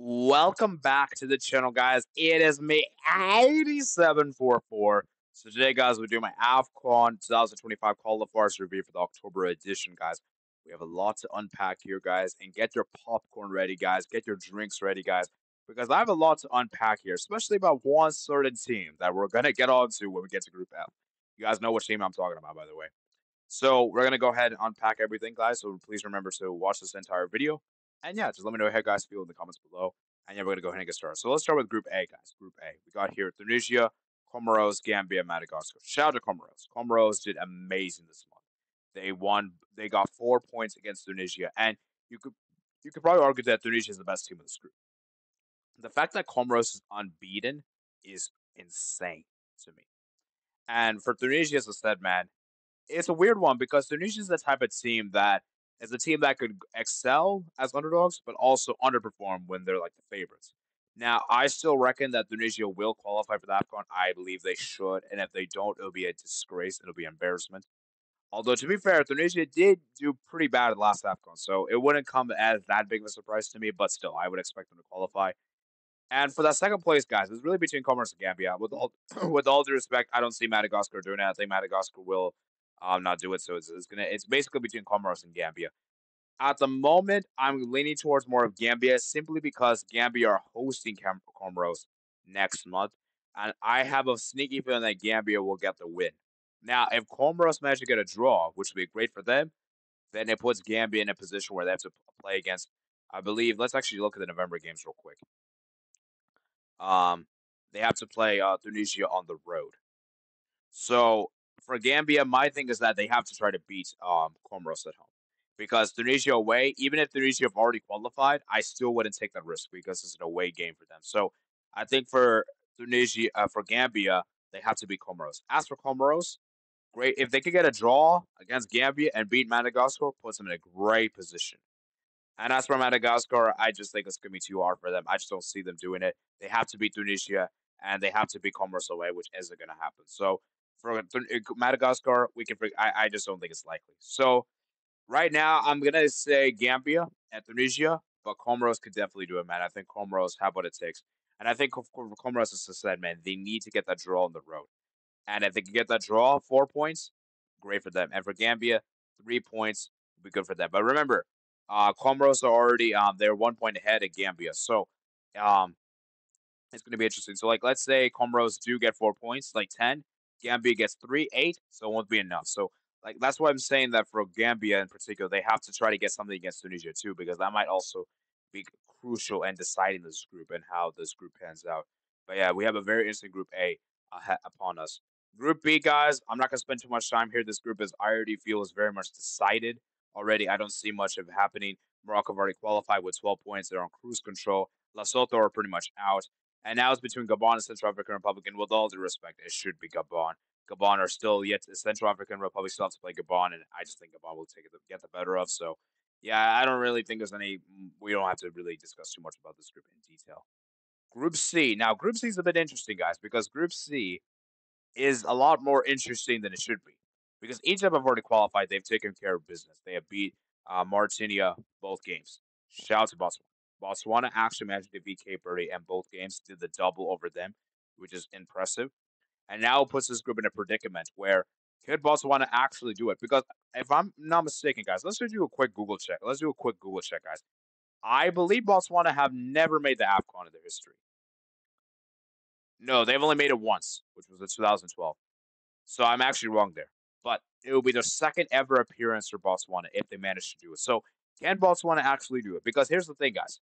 Welcome back to the channel, guys. It is me, AD744. So today, guys, we're doing my AFCON 2025 qualifiers review for the October edition, guys. We have a lot to unpack here, guys, and get your popcorn ready, guys. Get your drinks ready, guys, because I have a lot to unpack here, especially about one certain team that we're going to get on to when we get to Group F. You guys know which team I'm talking about, by the way. So we're going to go ahead and unpack everything, guys. So please remember to watch this entire video and yeah, just let me know how guys feel in the comments below. And yeah, we're gonna go ahead and get started. So let's start with Group A, guys. Group A. We got here Tunisia, Comoros, Gambia, Madagascar. Shout out to Comoros. Comoros did amazing this month. They won. They got four points against Tunisia, and you could you could probably argue that Tunisia is the best team in this group. The fact that Comoros is unbeaten is insane to me. And for Tunisia, as I said, man, it's a weird one because Tunisia is the type of team that is a team that could excel as underdogs, but also underperform when they're like the favorites. Now, I still reckon that Tunisia will qualify for the AFCON. I believe they should. And if they don't, it'll be a disgrace. It'll be embarrassment. Although, to be fair, Tunisia did do pretty bad at last AFCON. So it wouldn't come as that big of a surprise to me. But still, I would expect them to qualify. And for that second place, guys, it's really between Comoros and Gambia. With all with all due respect, I don't see Madagascar doing it. I think Madagascar will um, not do it. So it's, it's gonna it's basically between Comoros and Gambia. At the moment, I'm leaning towards more of Gambia simply because Gambia are hosting Cam- Comoros next month, and I have a sneaky feeling that Gambia will get the win. Now, if Comoros manage to get a draw, which would be great for them, then it puts Gambia in a position where they have to play against. I believe. Let's actually look at the November games real quick. Um, they have to play uh, Tunisia on the road. So for Gambia, my thing is that they have to try to beat um, Comoros at home. Because Tunisia away, even if Tunisia have already qualified, I still wouldn't take that risk because it's an away game for them. So I think for Tunisia, uh, for Gambia, they have to beat Comoros. As for Comoros, great. If they could get a draw against Gambia and beat Madagascar, puts them in a great position. And as for Madagascar, I just think it's going to be too hard for them. I just don't see them doing it. They have to beat Tunisia and they have to beat Comoros away, which isn't going to happen. So for Madagascar, we can. I, I just don't think it's likely. So right now, I'm gonna say Gambia and Tunisia, but Comoros could definitely do it, man. I think Comoros have what it takes, and I think Comoros, as I said, man, they need to get that draw on the road, and if they can get that draw, four points, great for them, and for Gambia, three points would be good for them. But remember, uh, Comoros are already um they're one point ahead of Gambia, so um it's going to be interesting. So, like, let's say Comoros do get four points, like 10, Gambia gets three, eight, so it won't be enough. So like that's why I'm saying that for Gambia in particular, they have to try to get something against Tunisia too, because that might also be crucial in deciding this group and how this group pans out. But yeah, we have a very interesting Group A upon us. Group B, guys, I'm not gonna spend too much time here. This group is I already feel is very much decided already. I don't see much of happening. Morocco have already qualified with 12 points. They're on cruise control. Lesotho are pretty much out. And now it's between Gabon and Central African Republic. And with all due respect, it should be Gabon. Gabon are still yet Central African Republic still have to play Gabon, and I just think Gabon will take get the better of. So, yeah, I don't really think there's any. Mm, we don't have to really discuss too much about this group in detail. Group C. Now, Group C is a bit interesting, guys, because Group C is a lot more interesting than it should be. Because Egypt have already qualified; they've taken care of business. They have beat uh, Mauritania both games. Shout out to Botswana. Botswana actually managed to beat Cape Verde and both games, did the double over them, which is impressive. And now it puts this group in a predicament where could Botswana actually do it? Because if I'm not mistaken, guys, let's do a quick Google check. Let's do a quick Google check, guys. I believe Botswana have never made the AFCON in their history. No, they've only made it once, which was in 2012. So I'm actually wrong there. But it will be their second ever appearance for Botswana if they manage to do it. So can Botswana actually do it? Because here's the thing, guys.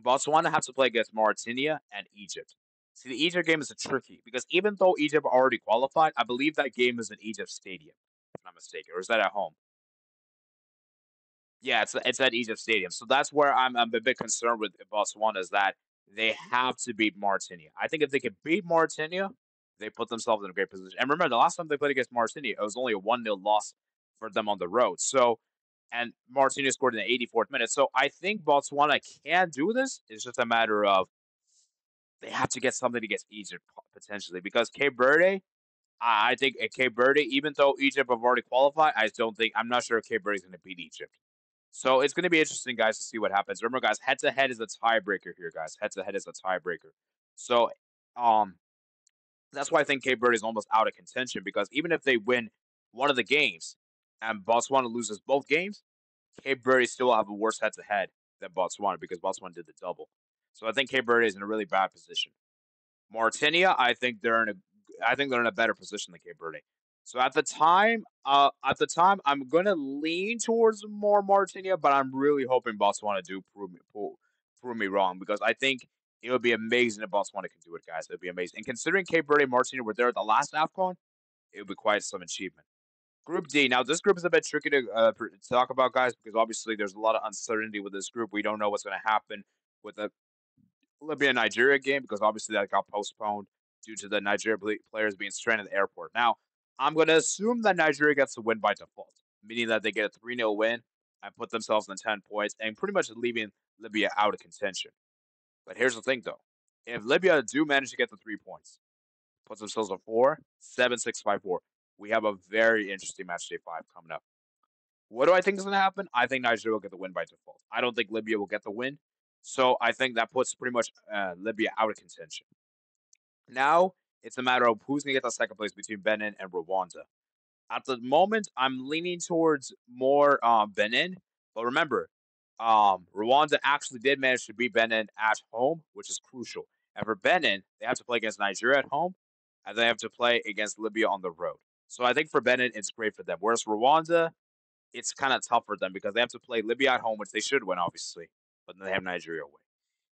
Botswana has to play against Mauritania and Egypt. See, the Egypt game is a tricky because even though Egypt already qualified, I believe that game is in Egypt Stadium, if I'm not mistaken, or is that at home? Yeah, it's it's at Egypt Stadium. So that's where I'm, I'm a bit concerned with Botswana is that they have to beat Mauritania. I think if they could beat Mauritania, they put themselves in a great position. And remember, the last time they played against Mauritania, it was only a 1 0 loss for them on the road. So and Martinez scored in the 84th minute. So I think Botswana can do this. It's just a matter of they have to get something against Egypt potentially because Cape Verde. I think Cape Verde, even though Egypt have already qualified, I don't think I'm not sure Cape Verde is going to beat Egypt. So it's going to be interesting, guys, to see what happens. Remember, guys, head to head is a tiebreaker here, guys. Head to head is a tiebreaker. So, um, that's why I think Cape Verde is almost out of contention because even if they win one of the games and Botswana loses both games, Cape Verde still have a worse head to head than Botswana because Botswana did the double. So I think Cape Verde is in a really bad position. Mauritania, I think they're in a I think they're in a better position than Cape Verde. So at the time, uh, at the time, I'm gonna lean towards more Mauritania, but I'm really hoping Botswana do prove me prove, prove me wrong because I think it would be amazing if Botswana can do it, guys. It would be amazing. And considering Cape Verde and Mauritania were there at the last AFCON, it would be quite some achievement. Group D. Now, this group is a bit tricky to, uh, talk about, guys, because obviously there's a lot of uncertainty with this group. We don't know what's going to happen with the Libya Nigeria game because obviously that got postponed due to the Nigeria players being stranded at the airport. Now, I'm going to assume that Nigeria gets the win by default, meaning that they get a 3 0 win and put themselves in 10 points and pretty much leaving Libya out of contention. But here's the thing, though. If Libya do manage to get the three points, puts themselves at four, seven, six, five, four, we have a very interesting match day five coming up. What do I think is going to happen? I think Nigeria will get the win by default. I don't think Libya will get the win. So I think that puts pretty much uh, Libya out of contention. Now it's a matter of who's going to get the second place between Benin and Rwanda. At the moment, I'm leaning towards more um, Benin. But remember, um, Rwanda actually did manage to beat Benin at home, which is crucial. And for Benin, they have to play against Nigeria at home, and they have to play against Libya on the road. So I think for Benin, it's great for them. Whereas Rwanda, it's kind of tough for them because they have to play Libya at home, which they should win, obviously, but then they have Nigeria away.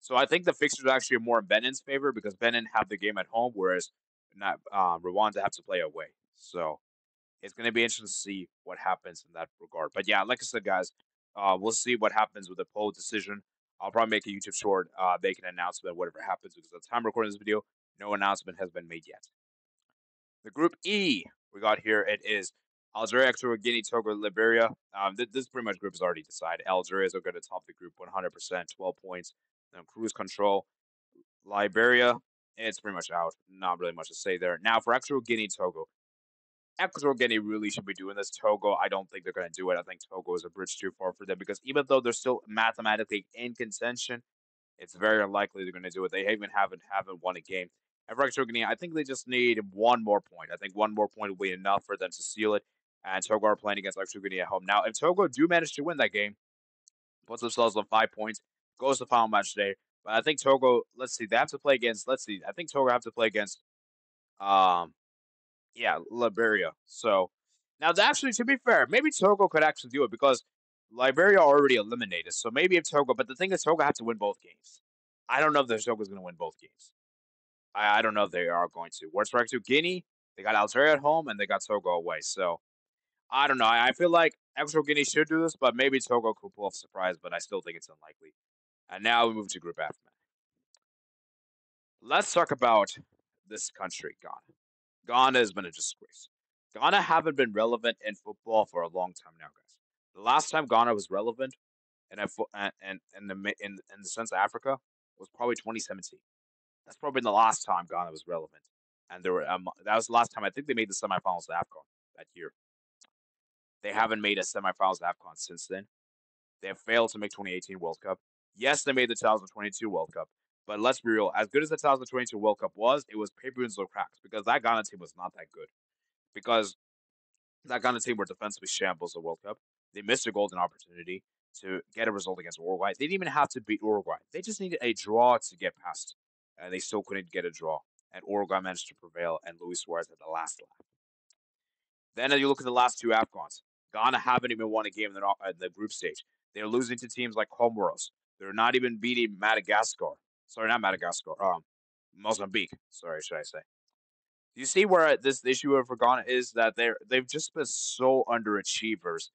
So I think the fixtures are actually more in Benin's favor because Benin have the game at home, whereas not uh, Rwanda have to play away. So it's going to be interesting to see what happens in that regard. But yeah, like I said, guys, uh, we'll see what happens with the poll decision. I'll probably make a YouTube short, uh, make an announcement, whatever happens, because at the time recording this video, no announcement has been made yet. The Group E we got here, it is Algeria, Equatorial Guinea, Togo, Liberia. Um, th- this pretty much group is already decided. Algeria is going to top the group 100%, 12 points. Cruise control. Liberia, it's pretty much out. Not really much to say there. Now for Equatorial Guinea, Togo. Equatorial Guinea really should be doing this. Togo, I don't think they're going to do it. I think Togo is a bridge too far for them because even though they're still mathematically in contention, it's very unlikely they're going to do it. They haven't haven't won a game. And Guinea, I think they just need one more point. I think one more point will be enough for them to seal it. And Togo are playing against Guinea at home. Now, if Togo do manage to win that game, puts themselves on five points, goes to final match today. But I think Togo, let's see, they have to play against, let's see, I think Togo have to play against um yeah, Liberia. So now, actually, to be fair, maybe Togo could actually do it because Liberia already eliminated. So maybe if Togo, but the thing is, Togo have to win both games. I don't know if Togo's going to win both games. I, I don't know if they are going to. Whereas for to Guinea, they got Algeria at home and they got Togo away. So I don't know. I, I feel like Equatorial Guinea should do this, but maybe Togo could pull off a surprise, but I still think it's unlikely. And now we move to Group F. Let's talk about this country, Ghana. Ghana has been a disgrace. Ghana haven't been relevant in football for a long time now, guys. The last time Ghana was relevant in and in the in in the sense of Africa was probably 2017. That's probably the last time Ghana was relevant, and there were um, that was the last time I think they made the semifinals of Afcon that year. They haven't made a semifinals of Afcon since then. They have failed to make 2018 World Cup. Yes, they made the 2022 World Cup, but let's be real. As good as the 2022 World Cup was, it was paper and cracks because that Ghana team was not that good. Because that Ghana team were defensively shambles the World Cup. They missed a golden opportunity to get a result against Uruguay. They didn't even have to beat Uruguay. They just needed a draw to get past, and they still couldn't get a draw. And Uruguay managed to prevail, and Luis Suarez had the last laugh. Then, you look at the last two AFCONs, Ghana haven't even won a game in the, in the group stage. They're losing to teams like Comoros. They're not even beating Madagascar. Sorry, not Madagascar. Um, Mozambique. Sorry, should I say? You see where this issue of Ghana is that they're they've just been so underachievers,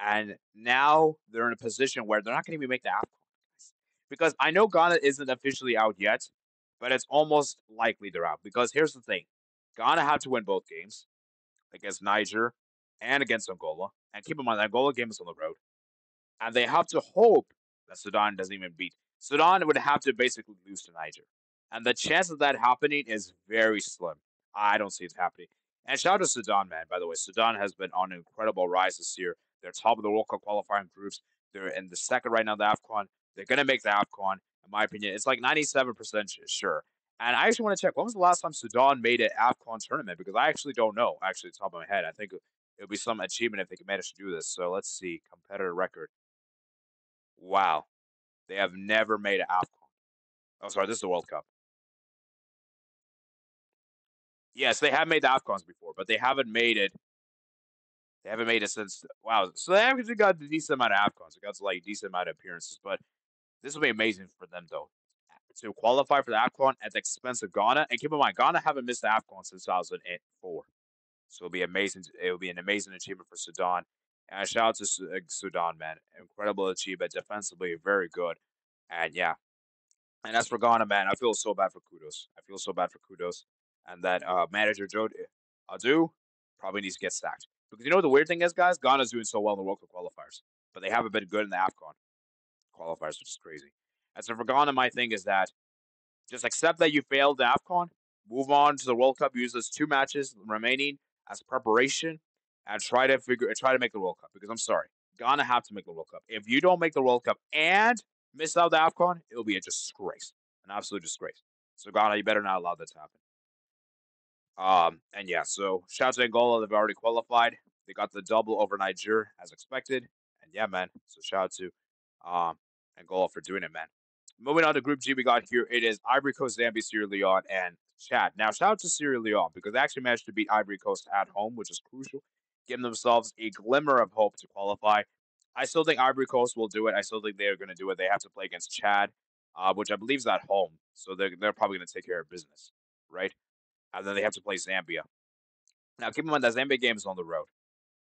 and now they're in a position where they're not going to even make the AFCON. Because I know Ghana isn't officially out yet, but it's almost likely they're out. Because here's the thing: Ghana have to win both games against Niger and against Angola. And keep in mind, Angola game is on the road, and they have to hope that Sudan doesn't even beat Sudan would have to basically lose to Niger. And the chance of that happening is very slim. I don't see it happening. And shout out to Sudan, man, by the way. Sudan has been on an incredible rise this year. They're top of the World Cup qualifying groups. They're in the second right now, the AFCON. They're going to make the AFCON, in my opinion. It's like 97% sure. And I actually want to check when was the last time Sudan made an AFCON tournament? Because I actually don't know, actually, top of my head. I think it would be some achievement if they could manage to do this. So let's see. Competitor record. Wow. They have never made an AFCON. Oh, sorry. This is the World Cup. Yes, they have made the AFCONs before, but they haven't made it. They haven't made it since. Wow. So they actually got a decent amount of AFCONs. They got like decent amount of appearances. But this will be amazing for them, though to qualify for the AFCON at the expense of Ghana. And keep in mind, Ghana haven't missed the AFCON since 2004. So it'll be amazing. It'll be an amazing achievement for Sudan. And shout out to uh, Sudan, man. Incredible achievement. Defensively, very good. And yeah. And as for Ghana, man, I feel so bad for Kudus. I feel so bad for Kudus. And that uh, manager, Otto Addo, probably needs to get sacked. Because you know what the weird thing is, guys? Ghana's doing so well in the World Cup qualifiers. But they haven't been good in the AFCON qualifiers, which is crazy. And so for Ghana, my thing is that just accept that you failed the AFCON, move on to the World Cup, use those two matches remaining as preparation, and try to figure try to make the World Cup. Because I'm sorry, Ghana have to make the World Cup. If you don't make the World Cup and miss out the AFCON, it'll be a disgrace, an absolute disgrace. So Ghana, you better not allow that to happen. Um, and yeah, so shout out to Angola, they've already qualified. They got the double over Niger as expected. And yeah, man. So shout out to um and Angola for doing it, man. Moving on to Group G, we got here. It is Ivory Coast, Zambia, Sierra Leone, and Chad. Now, shout out to Sierra Leone because they actually managed to beat Ivory Coast at home, which is crucial, giving themselves a glimmer of hope to qualify. I still think Ivory Coast will do it. I still think they're going to do it. They have to play against Chad, uh, which I believe is at home, so they're they're probably going to take care of business, right? And then they have to play Zambia. Now, keep in mind that Zambia game is on the road.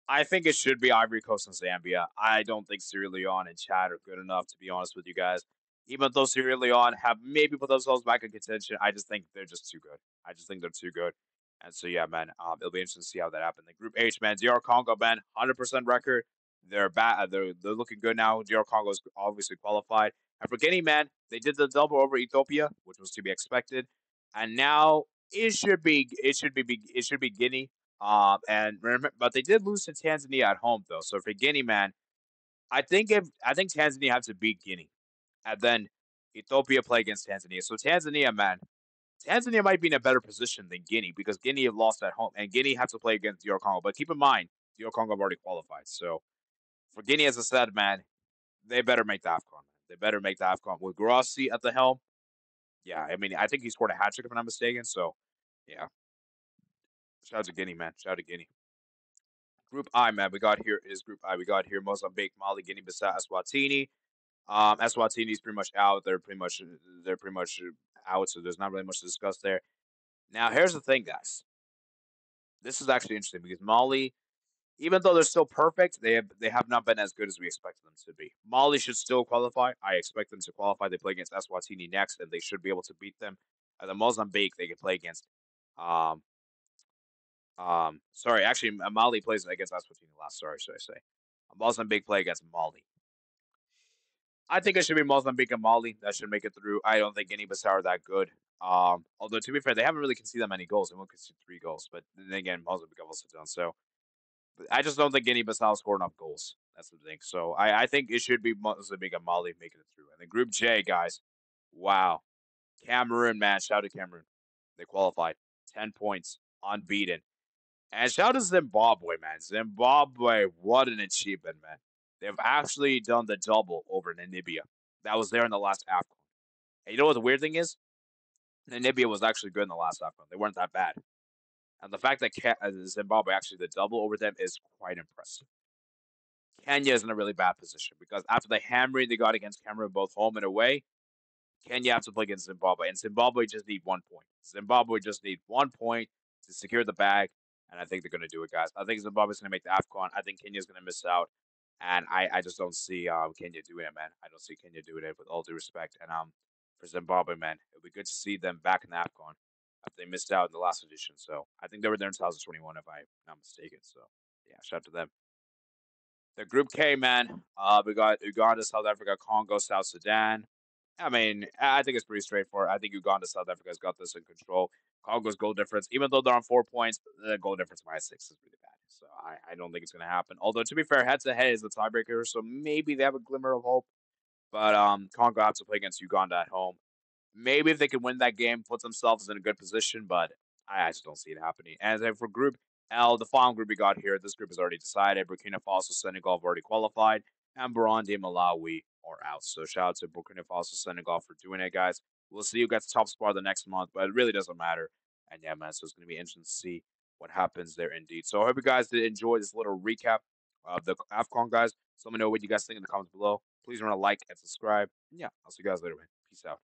I think it should be Ivory Coast and Zambia. I don't think Sierra Leone and Chad are good enough, to be honest with you guys even though Sierra Leone have maybe put themselves back in contention, I just think they're just too good. I just think they're too good. And so, yeah, man, um, it'll be interesting to see how that happens. The Group H, man, DR Congo, man, 100% record. They're bad. Uh, they're, they're looking good now. DR Congo is obviously qualified. And for Guinea, man, they did the double over Ethiopia, which was to be expected. And now it should be it should be it should be Guinea. Um, and remember, but they did lose to Tanzania at home though. So for Guinea, man, I think if I think Tanzania have to beat Guinea and then Ethiopia play against Tanzania. So Tanzania, man, Tanzania might be in a better position than Guinea because Guinea have lost at home, and Guinea has to play against DR Congo. But keep in mind, DR Congo have already qualified. So for Guinea, as I said, man, they better make the AFCON. They better make the AFCON with Guirassy at the helm. Yeah, I mean, I think he scored a hat trick if I'm not mistaken. So, yeah. Shout out to Guinea, man. Shout out to Guinea. Group I, man, we got here is Group I. We got here Mozambique, Mali, Guinea Bissau, Eswatini. Um, Eswatini's pretty much out. They're pretty much they're pretty much out. So there's not really much to discuss there. Now here's the thing, guys. This is actually interesting because Mali, even though they're still perfect, they have they have not been as good as we expected them to be. Mali should still qualify. I expect them to qualify. They play against Eswatini next, and they should be able to beat them. And the Mozambique they can play against. Um, um, sorry, actually, Mali plays against Eswatini last. Sorry, should I say? Mozambique play against Mali. I think it should be Mozambique and Mali that should make it through. I don't think Guinea Bissau are that good. Um, although to be fair, they haven't really conceded that many goals. They won't concede three goals, but then again, Mozambique have also done so. I just don't think Guinea Bissau score enough goals. That's the thing. So I, I think it should be Mozambique and Mali making it through. And then Group J, guys, wow, Cameroon, man, shout out to Cameroon. They qualified, ten points, unbeaten. And shout out to Zimbabwe, man. Zimbabwe, what an achievement, man. They've actually done the double over Namibia. That was there in the last AFCON. And you know what the weird thing is? Namibia was actually good in the last AFCON. They weren't that bad. And the fact that uh, Zimbabwe actually the double over them is quite impressive. Kenya is in a really bad position because after the hammering they got against Cameroon both home and away, Kenya have to play against Zimbabwe, and Zimbabwe just need one point. Zimbabwe just need one point to secure the bag, and I think they're going to do it, guys. I think Zimbabwe's going to make the AFCON. I think Kenya's going to miss out. And I, I just don't see um, Kenya doing it, man. I don't see Kenya doing it with all due respect. And um, for Zimbabwe, man, it would be good to see them back in the AFCON after they missed out in the last edition. So I think they were there in 2021, if I'm not mistaken. So yeah, shout out to them. The Group K, man, uh, we got Uganda, South Africa, Congo, South Sudan. I mean, I think it's pretty straightforward. I think Uganda, South Africa has got this in control. Congo's goal difference, even though they're on four points, the goal difference minus six is really bad. So I, I don't think it's going to happen. Although, to be fair, head to head is the tiebreaker, so maybe they have a glimmer of hope. But um, Congo have to play against Uganda at home. Maybe if they can win that game, put themselves in a good position, but I just don't see it happening. And for Group L, the final group we got here, this group is already decided. Burkina Faso, Senegal have already qualified, and Burundi Malawi are out. So shout out to Burkina Faso, Senegal for doing it, guys. We'll see who gets top spot the next month, but it really doesn't matter. And yeah, man, so it's going to be interesting to see what happens there indeed. So I hope you guys did enjoy this little recap of the AFCON, guys. So let me know what you guys think in the comments below. Please remember to like and subscribe. And yeah, I'll see you guys later, man. Peace out.